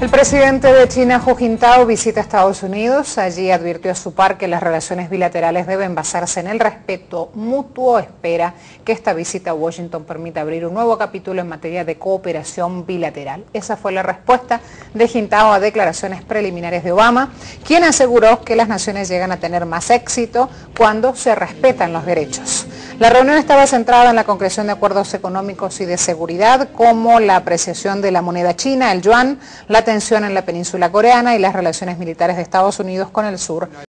El presidente de China, Hu Jintao, visita Estados Unidos. Allí advirtió a su par que las relaciones bilaterales deben basarse en el respeto mutuo. Espera que esta visita a Washington permita abrir un nuevo capítulo en materia de cooperación bilateral. Esa fue la respuesta de Jintao a declaraciones preliminares de Obama, quien aseguró que las naciones llegan a tener más éxito cuando se respetan los derechos. La reunión estaba centrada en la concreción de acuerdos económicos y de seguridad, como la apreciación de la moneda china, el yuan, la tensión en la península coreana y las relaciones militares de Estados Unidos con el sur